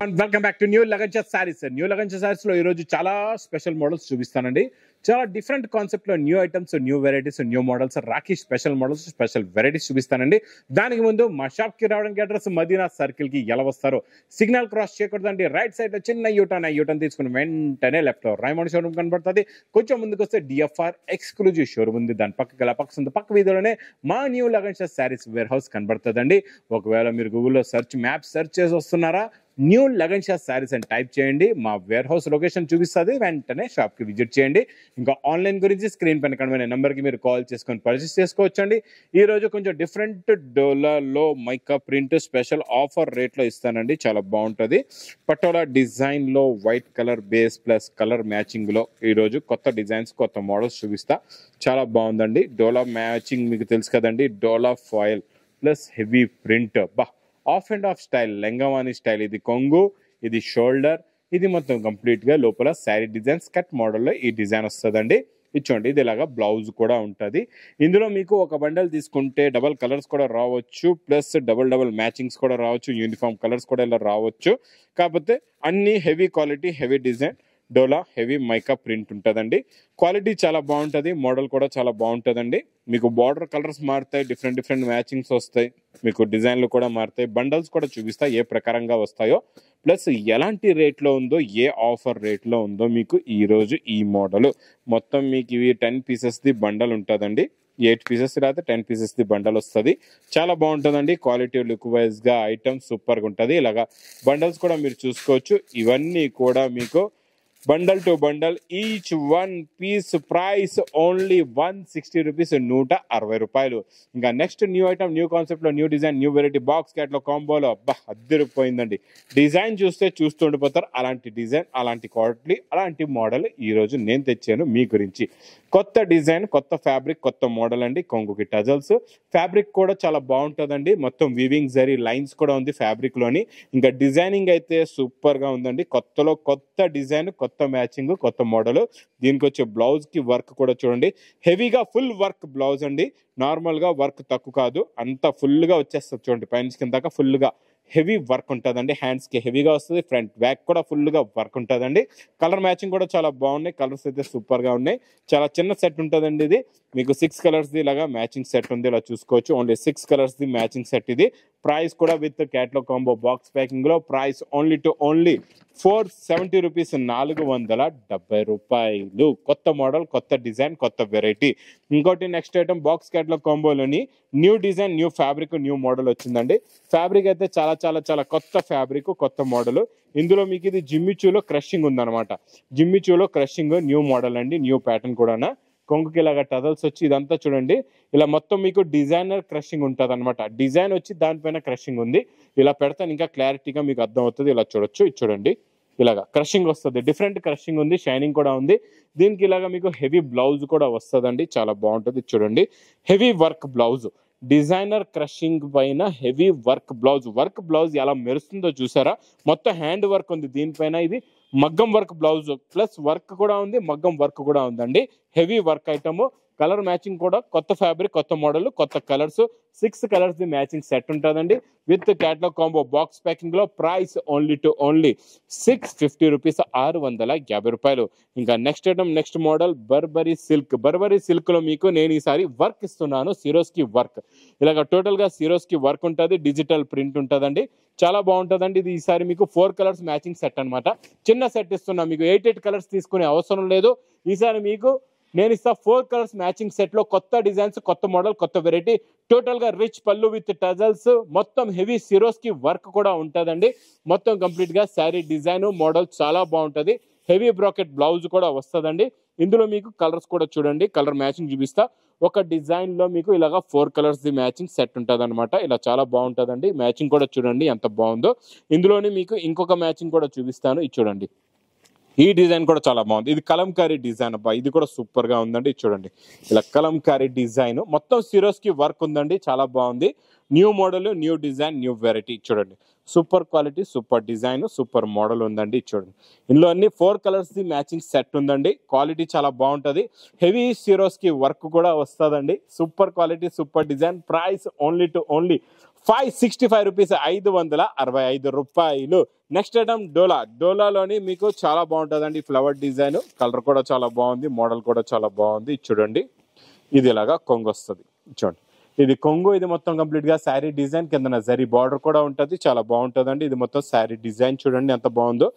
Welcome back to new Lagancha sarees new Lagancha సారీస్లో ఈ రోజు చాలా స్పెషల్ మోడల్స్ చూపిస్తానండి. చాలా డిఫరెంట్ కాన్సెప్ట్లో new items new varieties new models rakhi special models special varieties చూపిస్తానండి. దానికి ముందు మా షాప్కి రావడానికి అడ్రస్ మదీనా సర్కిల్కి ఎలా వస్తారో సిగ్నల్ క్రాస్ చేయకూడదండి. రైట్ సైడ్లో చిన్న యూటర్న్ ఆ యూటర్న్ తీసుకుని వెంటనే లెఫ్ట్ రైమండ్ షోరూమ్ కనబడుతుంది. కొంచెం ముందుకు వస్తే డిఎఫ్ఆర్ ఎక్స్క్లూజివ్ షోరూమ్ ఉంది. దాని పక్క గల పక్క ఉంది పక్క వీధిలోనే మా new Lagancha sarees warehouse కనబడుతుందండి. ఒకవేళ మీరు గూగుల్లో సెర్చ్ మ్యాప్ సెర్చ్ చేసి వస్తున్నారా న్యూ లగన్ షా శారీస్ అని టైప్ చేయండి. మా వేర్ హౌస్ లొకేషన్ చూపిస్తుంది. వెంటనే షాప్కి విజిట్ చేయండి. ఇంకా ఆన్లైన్ గురించి స్క్రీన్ పైన కనబడిన నెంబర్కి మీరు కాల్ చేసుకొని పర్చేస్ చేసుకోవచ్చండి. ఈ రోజు కొంచెం డిఫరెంట్ డోలాలో మైకా ప్రింట్ స్పెషల్ ఆఫర్ రేట్లో ఇస్తానండి. చాలా బాగుంటుంది. పటోలా డిజైన్లో white colour base plus colour మ్యాచింగ్లో ఈరోజు కొత్త డిజైన్స్ కొత్త మోడల్స్ చూపిస్తా. చాలా బాగుందండి. డోలా మ్యాచింగ్ మీకు తెలుసు కదండి. Dola foil plus heavy print. బా ఆఫ్ అండ్ ఆఫ్ స్టైల్. లెంగవాణి స్టైల్. ఇది కొంగు ఇది షోల్డర్ ఇది మొత్తం కంప్లీట్గా లోపల శారీ డిజైన్స్ కట్ మోడల్లో ఈ డిజైన్ వస్తుందండి. ఇచ్చోండి ఇది ఇలాగా బ్లౌజ్ కూడా ఉంటుంది. ఇందులో మీకు ఒక బండల్ తీసుకుంటే డబల్ కలర్స్ కూడా రావచ్చు ప్లస్ డబల్ డబల్ మ్యాచింగ్స్ కూడా రావచ్చు యూనిఫామ్ కలర్స్ కూడా ఇలా రావచ్చు. కాకపోతే అన్ని heavy quality heavy design dola heavy mica print ఉంటుందండి. క్వాలిటీ చాలా బాగుంటుంది మోడల్ కూడా చాలా బాగుంటుందండి. మీకు బార్డర్ కలర్స్ మారుతాయి డిఫరెంట్ డిఫరెంట్ మ్యాచింగ్స్ వస్తాయి మీకు డిజైన్లు కూడా మారుతాయి బండల్స్ కూడా చూపిస్తాయి ఏ ప్రకారంగా వస్తాయో. ప్లస్ ఎలాంటి రేట్లో ఉందో ఏ ఆఫర్ రేట్లో ఉందో మీకు ఈరోజు ఈ మోడల్. మొత్తం మీకు ఇవి టెన్ పీసెస్ది బండల్ ఉంటుందండి. ఎయిట్ పీసెస్ రాతే టెన్ పీసెస్ది బండల్ వస్తుంది. చాలా బాగుంటుందండి క్వాలిటీ లుక్ వైజ్గా ఐటమ్ ఉంటుంది ఇలాగా బండల్స్ కూడా మీరు చూసుకోవచ్చు. ఇవన్నీ కూడా మీకు bundle to bundle each one piece price only one sixty rupees నూట అరవై రూపాయలు. ఇంకా నెక్స్ట్ న్యూ ఐటమ్ న్యూ కాన్సెప్ట్లో new design new variety box క్యాట్లో కాంబోలో అబ్బా అద్దరిపోయిందండి. డిజైన్ చూస్తే చూస్తుండిపోతారు అలాంటి డిజైన్ అలాంటి క్వాలిటీ అలాంటి మోడల్ ఈ రోజు నేను తెచ్చాను మీ గురించి. కొత్త డిజైన్ కొత్త ఫ్యాబ్రిక్ కొత్త మోడల్ అండి కొంగుకి టజల్స్. ఫ్యాబ్రిక్ కూడా చాలా బాగుంటుందండి. మొత్తం వివింగ్ జరీ లైన్స్ కూడా ఉంది ఫ్యాబ్రిక్లోని ఇంకా డిజైనింగ్ అయితే సూపర్గా ఉందండి. కొత్తలో కొత్త డిజైన్ కొత్త మ్యాచింగ్ కొత్త మోడల్. దీనికి వచ్చే బ్లౌజ్కి వర్క్ కూడా చూడండి. హెవీగా ఫుల్ వర్క్ బ్లౌజ్ అండి. నార్మల్గా వర్క్ తక్కువ కాదు. అంత ఫుల్గా వచ్చేస్తుంది చూడండి. పైన కింద దాకా ఫుల్గా హెవీ వర్క్ ఉంటుందండి. హ్యాండ్స్కి హెవీగా వస్తుంది. ఫ్రంట్ బ్యాక్ కూడా ఫుల్గా వర్క్ ఉంటుందండి. కలర్ మ్యాచింగ్ కూడా చాలా బాగున్నాయి. కలర్స్ అయితే సూపర్గా ఉన్నాయి. చాలా చిన్న సెట్ ఉంటుందండి ఇది. మీకు సిక్స్ కలర్స్ ది ఇలాగా మ్యాచింగ్ సెట్ ఉంది. ఇలా చూసుకోవచ్చు. Only six colours the matching set ఇది. ప్రైస్ కూడా విత్ క్యాట్లో combo box ప్యాకింగ్లో price only to only four seventy rupees నాలుగు వందల డెబ్బై రూపాయలు. కొత్త మోడల్ కొత్త డిజైన్ కొత్త వెరైటీ. ఇంకోటి నెక్స్ట్ ఐటమ్ బాక్స్ క్యాట్లో కాంబోలోని new design new fabric new model వచ్చిందండి. ఫ్యాబ్రిక్ అయితే చాలా చాలా చాలా కొత్త ఫ్యాబ్రిక్ కొత్త మోడల్. ఇందులో మీకు ఇది జిమ్మిచూలో క్రషింగ్ ఉందన్నమాట. జిమ్మిచూలో క్రషింగ్ న్యూ మోడల్ అండి న్యూ ప్యాటర్న్ కూడా కొంగుకి ఇలాగ టజల్స్ వచ్చి ఇదంతా చూడండి. ఇలా మొత్తం మీకు డిజైనర్ క్రషింగ్ ఉంటుంది అనమాట డిజైన్ వచ్చి దానిపైన క్రషింగ్ ఉంది. ఇలా పెడతాను ఇంకా క్లారిటీగా మీకు అర్థం అవుతుంది ఇలా చూడొచ్చు. ఇది చూడండి. ఇలాగా క్రషింగ్ వస్తుంది. డిఫరెంట్ క్రషింగ్ ఉంది. షైనింగ్ కూడా ఉంది. దీనికి ఇలాగా మీకు హెవీ బ్లౌజ్ కూడా వస్తుందండి. చాలా బాగుంటుంది. చూడండి. Heavy work blouse. Designer crushing పైన heavy work blouse. Work blouse ఎలా మెరుస్తుందో చూసారా? మొత్తం హ్యాండ్ వర్క్ ఉంది దీనిపైన. ఇది మగ్గం వర్క్ బ్లౌజ్ ప్లస్ వర్క్ కూడా ఉంది మగ్గం వర్క్ కూడా ఉందండి. Heavy work item. Colour matching కూడా కొత్త ఫ్యాబ్రిక్ కొత్త మోడల్ కొత్త colours. Six colours the matching set ఉంటుందండి. With catalogue combo box ప్యాకింగ్లో price only to only six fifty rupees ఆరు వందల యాభై రూపాయలు. ఇంకా next item next model Burberry silk Burberry సిల్క్లో మీకు నేను ఈసారి వర్క్ ఇస్తున్నాను సిరోస్కి వర్క్ ఇలాగ టోటల్గా సిరోస్కి వర్క్ ఉంటుంది డిజిటల్ ప్రింట్ ఉంటుందండి. చాలా బాగుంటుందండి ఇది ఈసారి మీకు ఫోర్ కలర్స్ మ్యాచింగ్ సెట్ అనమాట చిన్న సెట్ ఇస్తున్నా మీకు ఎయిట్ ఎయిట్ కలర్స్ తీసుకునే అవసరం లేదు. ఈసారి మీకు నేను ఇస్తా ఫోర్ కలర్స్ మ్యాచింగ్ సెట్లో కొత్త డిజైన్స్ కొత్త మోడల్ కొత్త వెరైటీ టోటల్గా రిచ్ పళ్ళు విత్ టజల్స్ మొత్తం హెవీ సిరోస్కి వర్క్ కూడా ఉంటుందండి. మొత్తం కంప్లీట్గా శారీ డిజైన్ మోడల్ చాలా బాగుంటది. హెవీ బ్రాకెట్ బ్లౌజ్ కూడా వస్తుందండి. ఇందులో మీకు కలర్స్ కూడా చూడండి కలర్ మ్యాచింగ్ చూపిస్తా. ఒక డిజైన్లో మీకు ఇలాగ four colours the matching set ఉంటుంది అనమాట ఇలా చాలా బాగుంటుందండి. మ్యాచింగ్ కూడా చూడండి ఎంత బాగుందో. ఇందులోనే మీకు ఇంకొక మ్యాచింగ్ కూడా చూపిస్తాను. ఇది చూడండి. ఈ డిజైన్ కూడా చాలా బాగుంది. ఇది కలంకారీ డిజైన్ అబ్బా. ఇది కూడా సూపర్గా ఉందండి. ఇది చూడండి. ఇలా కలంకారీ డిజైన్. మొత్తం సిరోస్కి వర్క్ ఉందండి. చాలా బాగుంది. New model new design new variety చూడండి. Super quality super design super model ఉందండి చూడండి. ఇందులో అన్ని four colours the matching set ఉందండి. క్వాలిటీ చాలా బాగుంటుంది. హెవీ సీరోస్కి వర్క్ కూడా వస్తుందండి. Super quality super design price only to only five sixty five rupees ఐదు వందల అరవై ఐదు రూపాయలు. నెక్స్ట్ ఐటమ్ డోలా. డోలాలోని మీకు చాలా బాగుంటుందండి ఫ్లవర్ డిజైన్. కలర్ కూడా చాలా బాగుంది మోడల్ కూడా చాలా బాగుంది. చూడండి. ఇది ఇలాగా కొంగు వస్తుంది చూడండి. ఇది కొంగు ఇది మొత్తం కంప్లీట్గా శారీ డిజైన్ కింద జరీ బార్డర్ కూడా ఉంటుంది చాలా బాగుంటుందండి. ఇది మొత్తం శారీ డిజైన్ చూడండి ఎంత బాగుందో.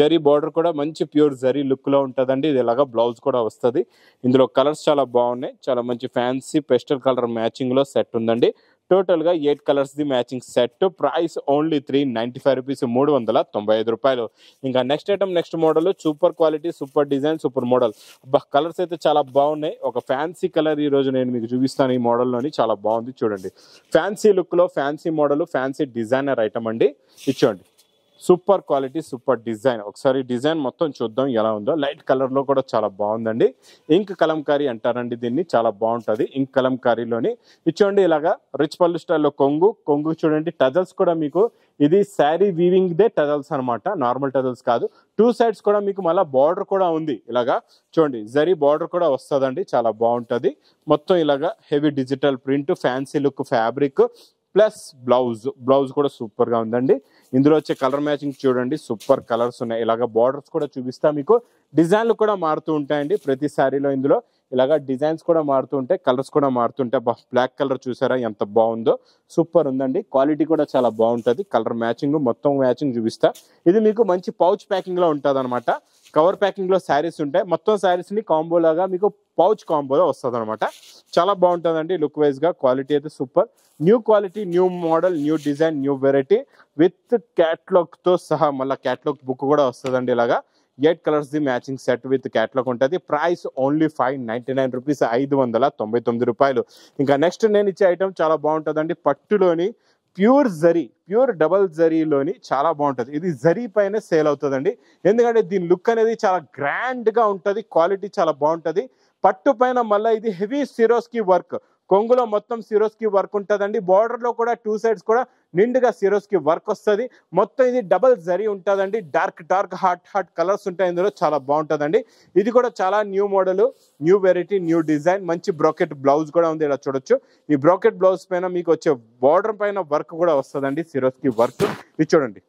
జరీ బార్డర్ కూడా మంచి ప్యూర్ జరీ లుక్లో ఉంటుందండి. ఇది ఇలాగా బ్లౌజ్ కూడా వస్తుంది. ఇందులో కలర్స్ చాలా బాగున్నాయి. చాలా మంచి ఫ్యాన్సీ పెస్టల్ కలర్ మ్యాచింగ్లో సెట్ ఉందండి. టోటల్గా eight colours the matching set. Price only three ninety five rupees మూడు వందల తొంభై ఐదు రూపాయలు. ఇంకా next item next model super quality super design super model. అబ్బా కలర్స్ అయితే చాలా బాగున్నాయి. ఒక ఫ్యాన్సీ కలర్ ఈ రోజు నేను మీకు చూపిస్తాను ఈ మోడల్లోని చాలా బాగుంది చూడండి. ఫ్యాన్సీ లుక్లో fancy model fancy designer item అండి. ఇచ్చోండి సూపర్ క్వాలిటీ సూపర్ డిజైన్. ఒకసారి డిజైన్ మొత్తం చూద్దాం ఎలా ఉందో. లైట్ కలర్లో కూడా చాలా బాగుందండి. ఇంక్ కలంకారీ అంటారండి దీన్ని. చాలా బాగుంటుంది. ఇంక్ కలంకారీలోని. ఇచ్చోండి ఇలాగా రిచ్ పళ్ళు స్టైల్లో కొంగు కొంగు చూడండి. టజల్స్ కూడా మీకు ఇది శారీ వీవింగ్ దే టజల్స్ అనమాట నార్మల్ టజల్స్ కాదు. టూ సైడ్స్ కూడా మీకు మళ్ళీ బార్డర్ కూడా ఉంది. ఇలాగా చూడండి. జరీ బార్డర్ కూడా వస్తుందండి. చాలా బాగుంటుంది. మొత్తం ఇలాగా heavy digital print fancy look fabric plus blouse. Blouse కూడా సూపర్గా ఉందండి. ఇందులో వచ్చే కలర్ మ్యాచింగ్ చూడండి సూపర్ కలర్స్ ఉన్నాయి. ఇలాగ బార్డర్స్ కూడా చూపిస్తా మీకు. డిజైన్లు కూడా మారుతూ ఉంటాయండి ప్రతి శారీలో ఇందులో. ఇలాగా డిజైన్స్ కూడా మారుతూ ఉంటాయి కలర్స్ కూడా మారుతుంటాయి బ్లాక్ కలర్ చూసారా ఎంత బాగుందో. సూపర్ ఉందండి. క్వాలిటీ కూడా చాలా బాగుంటుంది. కలర్ మ్యాచింగ్ మొత్తం మ్యాచింగ్ చూపిస్తా. ఇది మీకు మంచి పౌచ్ ప్యాకింగ్లో అనమాట కవర్ ప్యాకింగ్లో శారీస్ ఉంటాయి. మొత్తం శారీస్ని కాంబోలాగా కాంబో లాగా మీకు పౌచ్ కాంబోలో వస్తుంది అనమాట చాలా బాగుంటుందండి లుక్ వైజ్గా క్వాలిటీ అయితే super. New quality new model new design new variety with క్యాట్లాగ్తో సహా మళ్ళీ క్యాట్లాగ్ బుక్ కూడా వస్తుందండి ఇలాగా. Eight colours the matching set with catalogue ఉంటుంది. Price only five ninety nine rupees ఐదు వందల తొంభై తొమ్మిది రూపాయలు. ఇంకా నెక్స్ట్ నేను ఇచ్చే ఐటమ్ చాలా బాగుంటుందండి. పట్టులోని ప్యూర్ జరీ ప్యూర్ డబల్ జరీలోని చాలా బాగుంటుంది. ఇది జరీ పైన సేల్ అవుతుందండి. ఎందుకంటే దీని లుక్ అనేది చాలా గ్రాండ్గా ఉంటుంది. క్వాలిటీ చాలా బాగుంటుంది. పట్టు పైన మళ్ళీ ఇది హెవీ సిరోస్కి వర్క్. కొంగులో మొత్తం సిరోస్కి వర్క్ ఉంటుందండి. బార్డర్లో కూడా టూ సైడ్స్ కూడా నిండుగా సిరోస్కి వర్క్ వస్తుంది. మొత్తం ఇది డబల్ జరీ ఉంటుందండి. Dark dark hot hot colours ఉంటాయి. ఇందులో చాలా బాగుంటుందండి. ఇది కూడా చాలా new model new variety new design మంచి బ్రోకెట్ బ్లౌజ్ కూడా ఉంది. ఇలా చూడొచ్చు. ఈ బ్రోకెట్ బ్లౌజ్ పైన మీకు వచ్చే బార్డర్ పైన వర్క్ కూడా వస్తుందండి. Swarovski work. ఇది చూడండి.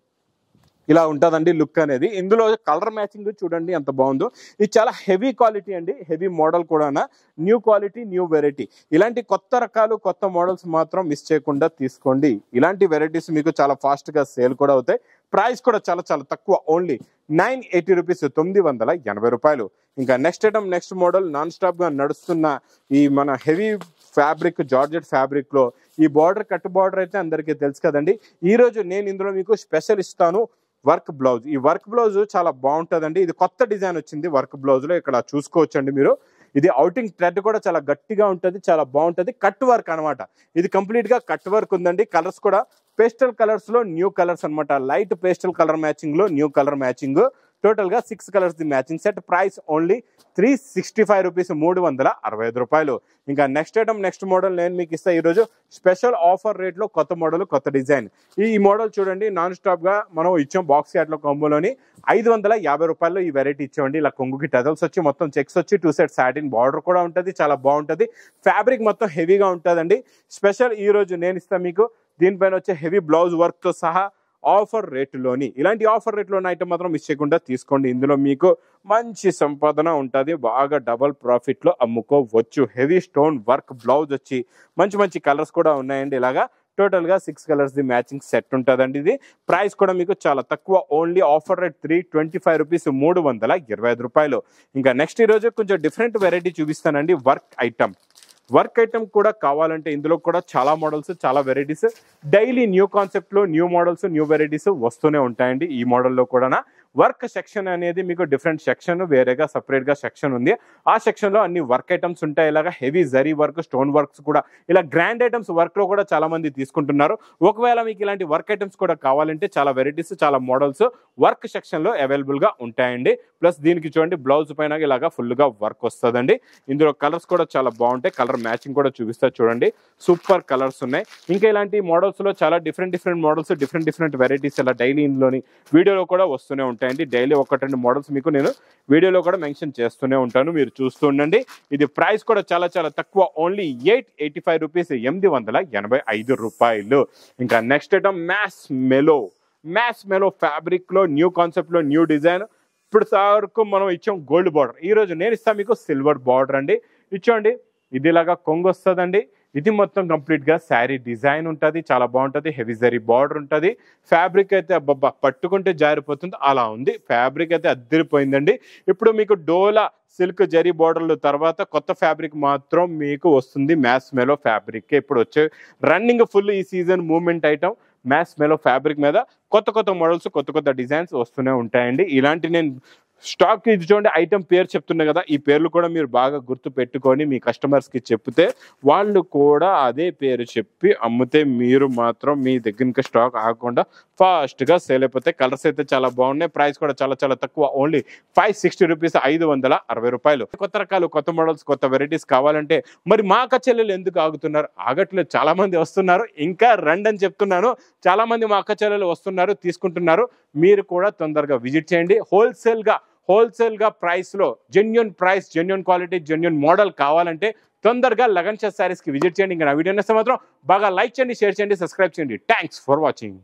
ఇలా ఉంటుందండి లుక్ అనేది. ఇందులో కలర్ మ్యాచింగ్ చూడండి ఎంత బాగుందో. ఇది చాలా హెవీ క్వాలిటీ అండి. హెవీ మోడల్ కూడా న్యూ క్వాలిటీ న్యూ వెరైటీ. ఇలాంటి కొత్త రకాలు కొత్త మోడల్స్ మాత్రం మిస్ చేయకుండా తీసుకోండి. ఇలాంటి వెరైటీస్ మీకు చాలా ఫాస్ట్గా సేల్ కూడా అవుతాయి. ప్రైస్ కూడా చాలా చాలా తక్కువ. ఓన్లీ నైన్ ఎయిటీ రూపీస్ తొమ్మిది వందల ఎనభై రూపాయలు. ఇంకా next item next model non స్టాప్గా నడుస్తున్న ఈ మన హెవీ ఫ్యాబ్రిక్ జార్జెట్ ఫ్యాబ్రిక్లో ఈ బార్డర్ కట్ బార్డర్ అయితే అందరికీ తెలుసు కదండి. ఈరోజు నేను ఇందులో మీకు స్పెషల్ ఇస్తాను. Work blouse. ఈ వర్క్ బ్లౌజ్ చాలా బాగుంటుందండి. ఇది కొత్త డిజైన్ వచ్చింది వర్క్ బ్లౌజ్లో. ఇక్కడ చూసుకోవచ్చండి మీరు. ఇది అవుటింగ్ థ్రెడ్ కూడా చాలా గట్టిగా ఉంటుంది చాలా బాగుంటుంది. కట్ వర్క్ అనమాట. ఇది కంప్లీట్గా కట్ వర్క్ ఉందండి. కలర్స్ కూడా పేస్టల్ కలర్స్లో న్యూ కలర్స్ అన్నమాట. లైట్ పేస్టల్ కలర్ మ్యాచింగ్లో న్యూ కలర్ మ్యాచింగ్ టోటల్గా six colours the matching set. Price only three sixty five rupees మూడు వందల అరవై ఐదు రూపాయలు. ఇంకా నెక్స్ట్ ఐటమ్ నెక్స్ట్ మోడల్ నేను మీకు ఇస్తా ఈరోజు. స్పెషల్ ఆఫర్ రేట్లో కొత్త మోడల్ కొత్త డిజైన్. ఈ మోడల్ చూడండి నాన్ స్టాప్గా మనం ఇచ్చాం బాక్స్ క్యాట్లో కాంబోలోని ఐదు వందల యాభై రూపాయల్లో ఈ వెరైటీ ఇచ్చామండి. ఇలా కొంగుకి టజల్స్ వచ్చి మొత్తం చెక్స్ వచ్చి టూ సెట్ సాటిన్ బార్డర్ కూడా ఉంటుంది చాలా బాగుంటుంది. ఫ్యాబ్రిక్ మొత్తం హెవీగా ఉంటుందండి. స్పెషల్ ఈ రోజు నేను ఇస్తాను మీకు. దీనిపైన వచ్చే హెవీ బ్లౌజ్ వర్క్తో సహా ఆఫర్ రేటులోని ఇలాంటి ఆఫర్ రేట్లోని ఐటమ్ మాత్రం మిస్ చేయకుండా తీసుకోండి. ఇందులో మీకు మంచి సంపాదన ఉంటుంది. బాగా డబల్ ప్రాఫిట్లో అమ్ముకోవచ్చు. హెవీ స్టోన్ వర్క్ బ్లౌజ్ వచ్చి మంచి మంచి కలర్స్ కూడా ఉన్నాయండి. ఇలాగా టోటల్గా six colours the matching set ఉంటుందండి ఇది. ప్రైస్ కూడా మీకు చాలా తక్కువ. Only offer rate three twenty five rupees మూడు వందల ఇరవై ఐదు రూపాయలు. ఇంకా నెక్స్ట్ ఈ కొంచెం డిఫరెంట్ వెరైటీ చూపిస్తానండి. వర్క్ ఐటమ్ వర్క్ ఐటమ్ కూడా కావాలంటే ఇందులో కూడా చాలా మోడల్స్ చాలా వెరైటీస్. డైలీ న్యూ కాన్సెప్ట్లో న్యూ మోడల్స్ న్యూ వెరైటీస్ వస్తూనే ఉంటాయండి ఈ మోడల్లో కూడా వర్క్ సెక్షన్ అనేది మీకు డిఫరెంట్ సెక్షన్ వేరేగా సపరేట్గా సెక్షన్ ఉంది. ఆ సెక్షన్లో అన్ని వర్క్ ఐటమ్స్ ఉంటాయి. ఇలాగా heavy zari work stone works కూడా. ఇలా గ్రాండ్ ఐటమ్స్ వర్క్లో కూడా చాలామంది తీసుకుంటున్నారు. ఒకవేళ మీకు ఇలాంటి వర్క్ ఐటమ్స్ కూడా కావాలంటే చాలా వెరైటీస్ చాలా మోడల్స్ వర్క్ సెక్షన్లో అవైలబుల్గా అవైలబుల్గా ఉంటాయండి. ప్లస్ దీనికి చూడండి బ్లౌజ్ పైన ఇలాగా ఫుల్గా వర్క్ వస్తుందండి. ఇందులో కలర్స్ కూడా చాలా బాగుంటాయి. కలర్ మ్యాచింగ్ కూడా చూపిస్తా చూడండి. సూపర్ కలర్స్ ఉన్నాయి. ఇంకా ఇలాంటి మోడల్స్లో చాలా different different models different different varieties ఇలా డైలీ ఇందులోని వీడియోలో కూడా వస్తూనే ఉంటాయండి. డైలీ ఒకటి రెండు మోడల్స్ మీకు నేను వీడియోలో కూడా మెన్షన్ చేస్తూనే ఉంటాను. మీరు చూస్తూ ఉండండి. ఇది ప్రైస్ కూడా చాలా చాలా తక్కువ. Only eight eighty five rupees ఎనిమిది వందల ఎనభై ఐదు రూపాయలు. ఇంకా next item mass mellow. Mass mellow ఫ్యాబ్రిక్లో న్యూ కాన్సెప్ట్లో న్యూ డిజైన్. ఇప్పుడు వరకు మనం ఇచ్చాం గోల్డ్ బార్డర్. ఈరోజు నేను ఇస్తాను మీకు సిల్వర్ బార్డర్ అండి. ఇచ్చోండి ఇది ఇలాగా కొంగు వస్తుందండి ఇది మొత్తం కంప్లీట్గా శారీ డిజైన్ ఉంటుంది చాలా బాగుంటుంది హెవీ జరీ బార్డర్ ఉంటుంది. ఫ్యాబ్రిక్ అయితే అబ్బబ్బా పట్టుకుంటే జారిపోతుంది అలా ఉంది. ఫ్యాబ్రిక్ అయితే అద్దరిపోయిందండి. ఇప్పుడు మీకు డోలా సిల్క్ జరీ బోర్డర్లు తర్వాత కొత్త ఫ్యాబ్రిక్ మాత్రం మీకు వస్తుంది. మ్యాస్ మెలో ఫ్యాబ్రిక్ ఇప్పుడు వచ్చే రన్నింగ్ ఫుల్ ఈ season moment item mass mellow fabric మీద కొత్త కొత్త మోడల్స్ కొత్త కొత్త డిజైన్స్ వస్తూనే ఉంటాయండి. ఇలాంటి నేను స్టాక్ ఇది చూడండి ఐటమ్ పేరు చెప్తున్నా కదా ఈ పేర్లు కూడా మీరు బాగా గుర్తు పెట్టుకొని మీ కస్టమర్స్కి చెప్తే వాళ్ళు కూడా అదే పేరు చెప్పి అమ్మితే మీరు మాత్రం మీ దగ్గరికి స్టాక్ ఆగకుండా ఫాస్ట్గా సేల్ అయిపోతే కలర్స్ అయితే చాలా బాగున్నాయి ప్రైస్ కూడా చాలా చాలా తక్కువ ఓన్లీ ఫైవ్ సిక్స్టీ రూపీస్ ఐదు వందల అరవై రూపాయలు. కొత్త రకాలు కొత్త మోడల్స్ కొత్త వెరైటీస్ కావాలంటే మరి మా చెల్లెలు ఎందుకు ఆగుతున్నారు? ఆగట్లేదు చాలామంది వస్తున్నారు. ఇంకా రండి అని చెప్తున్నాను. చాలా మంది మా అక్క చెల్లెలు వస్తున్నారు తీసుకుంటున్నారు. మీరు కూడా తొందరగా విజిట్ చేయండి. హోల్సేల్ హోల్సేల్గా ప్రైస్లో genuine price genuine quality genuine model కావాలంటే తొందరగా లగన్ షా శారీస్కి విజిట్ చేయండి. ఇంకా నా వీడియో నచ్చితే మాత్రం బాగా లైక్ చేయండి షేర్ చేయండి సబ్స్క్రైబ్ చేయండి. Thanks for watching